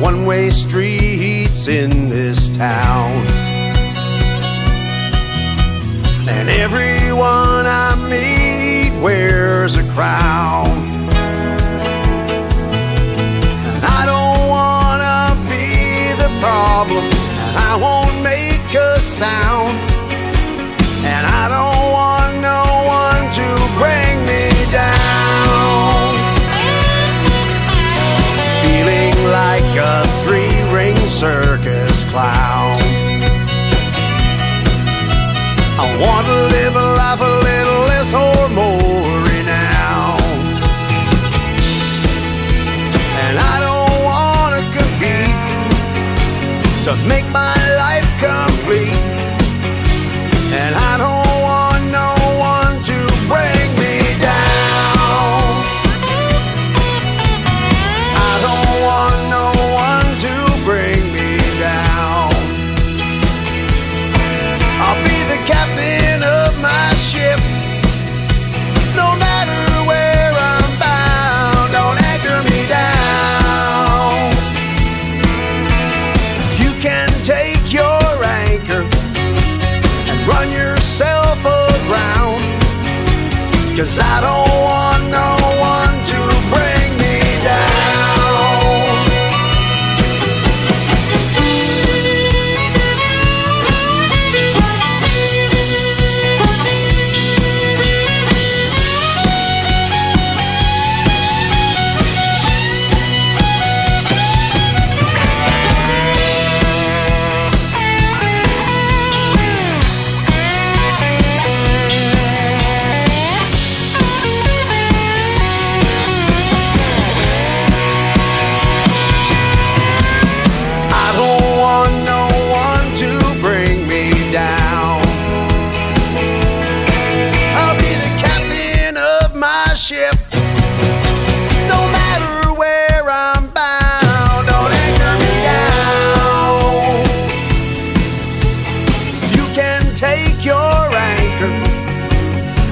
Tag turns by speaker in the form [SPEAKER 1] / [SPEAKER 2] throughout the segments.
[SPEAKER 1] one-way streets in this town. And everyone I meet wears a crown. And I don't wanna be the problem. I won't make a sound. Circus clown. I want to live a life a little less or more renowned. And I don't want to compete to make my Cause I don't ship. No matter where I'm bound, don't anchor me down. You can take your anchor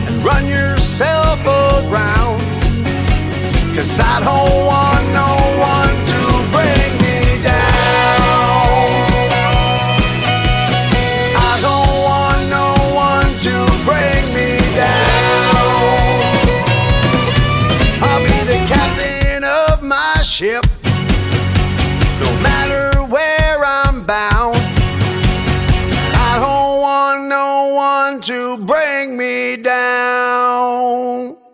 [SPEAKER 1] and run yourself aground. Cause I don't want bring me down.